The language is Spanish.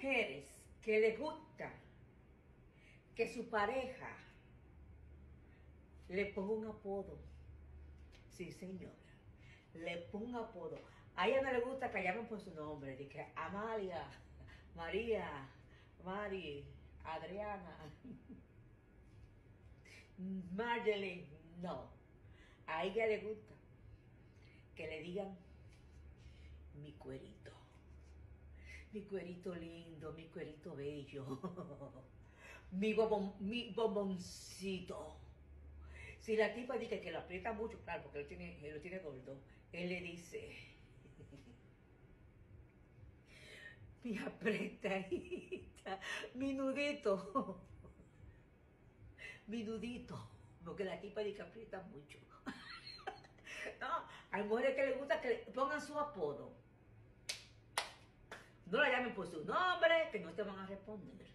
mujeres que les gusta que su pareja le ponga un apodo. Sí, señora. Le ponga apodo. A ella no le gusta que llamen por su nombre. De que Amalia, María, Mari, Adriana, Marjorie. No. A ella le gusta que le digan mi cuerito. Mi cuerito lindo, mi cuerito bello. mi, bomboncito. Si la tipa dice que lo aprieta mucho, claro, porque él tiene, lo tiene gordo, él le dice, mi apretadita, mi nudito, mi nudito, porque la tipa dice que aprieta mucho. no, hay mujeres que les gusta que pongan su apodo. No la llamen por su nombre, que no te van a responder.